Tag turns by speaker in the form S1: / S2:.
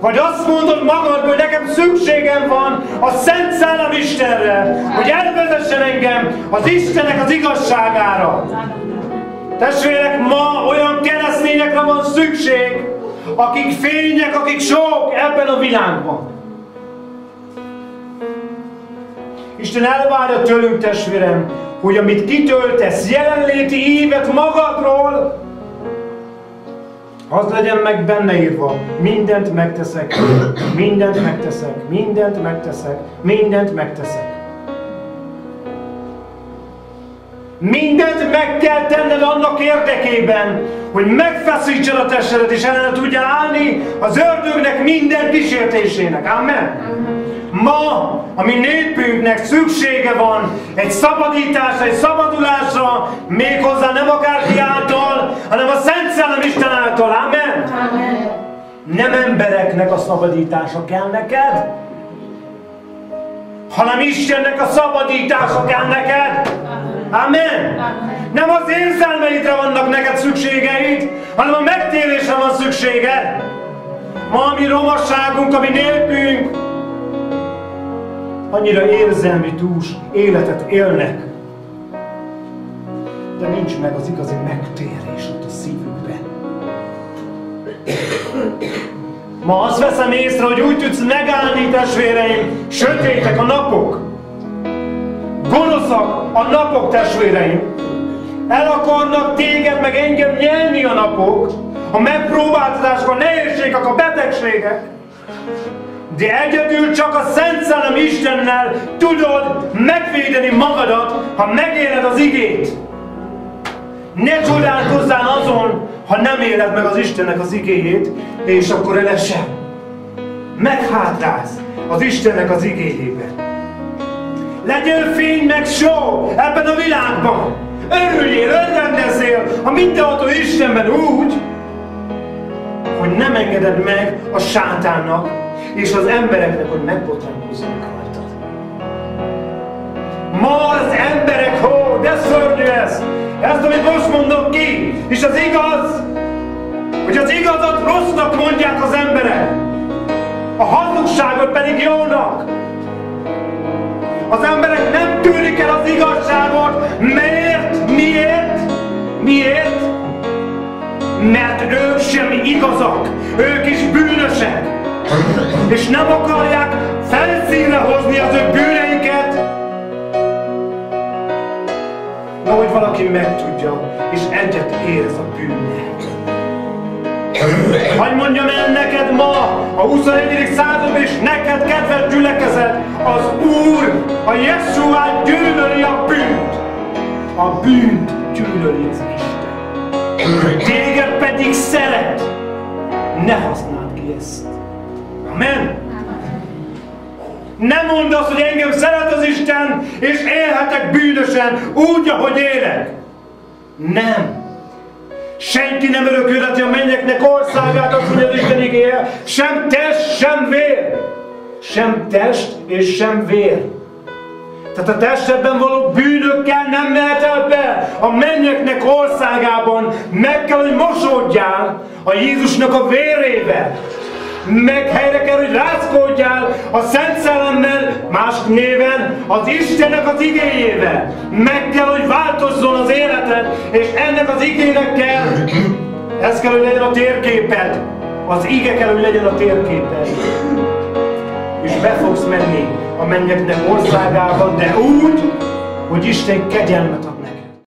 S1: Vagy azt mondod magad, hogy nekem szükségem van a Szent Szellem Istenre, hogy elvezessen engem az Istenek az igazságára. Testvérek, ma olyan keresztényekre van szükség, akik fények, akik sok ebben a világban. Isten elvárja tőlünk, testvérem, hogy amit kitöltesz jelenléti évet magadról, az legyen meg benne írva, mindent megteszek, mindent megteszek, mindent megteszek, mindent megteszek. Mindent meg kell tenned annak érdekében, hogy megfeszítsed a testedet, és ellene tudjál állni az ördögnek minden kísértésének. Amen. Ma a mi népünknek szüksége van egy szabadításra, egy szabadulásra, méghozzá nem akárki által, hanem a Szent Szellem Isten által. Amen. Amen. Nem embereknek a szabadítása kell neked, hanem Istennek a szabadítása kell neked. Amen. Nem az érzelmeidre vannak neked szükségeid, hanem a megtérésre van szükséged. Ma a mi romasságunk, a mi népünk, annyira érzelmi túls életet élnek, de nincs meg az igazi megtérés ott a szívükben. Ma azt veszem észre, hogy úgy tudsz megállni, testvéreim, sötétek a napok. Gonoszak a napok, testvéreim. El akarnak téged, meg engem nyelni a napok, a megpróbáltatások, a nehézségek, a betegségek. De egyedül csak a Szent Szellem Istennel tudod megvédeni magadat, ha megéled az igét. Ne csodálkozzál azon, ha nem éled meg az Istennek az igéjét, és akkor elesel. Meghátrálsz az Istennek az igéjében. Legyél fény meg só ebben a világban. Örüljél, örvendezzél a mindenható Istenben úgy, hogy nem engeded meg a sátánnak és az embereknek, hogy megbotránkozzanak rajtad. Ma az emberek, hó, de szörnyű ez! Ezt, amit most mondok ki, és az igaz, hogy az igazat rossznak mondják az emberek, a hazugságot pedig jónak. Az emberek nem tűrik el az igazságot. Miért? Miért? Miért? Mert ők sem igazak. És nem akarják felszínre hozni az ő bűneiket. Na, hogy valaki megtudja, és egyet érez a bűnnek. Hogy mondjam el neked ma, a 21. század és neked, kedves gyülekezet, az Úr, a Jesúát gyűlöli a bűnt. A bűnt gyűlöli az Isten. Téged pedig szeret. Ne használd ki ezt. Amen. Nem mondd azt, hogy engem szeret az Isten, és élhetek bűnösen, úgy, ahogy élek. Nem. Senki nem örökülheti a mennyeknek országát, azt mondja az Isten igéje, sem test, sem vér. Sem test és sem vér. Tehát a testedben való bűnökkel nem mehet be a mennyeknek országában. Meg kell, hogy mosódjál a Jézusnak a vérével. Meg helyre kell, hogy rázkódjál a Szent Szellemmel, más néven az Istennek az igényével. Meg kell, hogy változzon az életed, és ennek az igének kell, ez kell, hogy legyen a térképed. Az ige kell, hogy legyen a térképed. És be fogsz menni a mennyeknek országában, de úgy, hogy Isten kegyelmet ad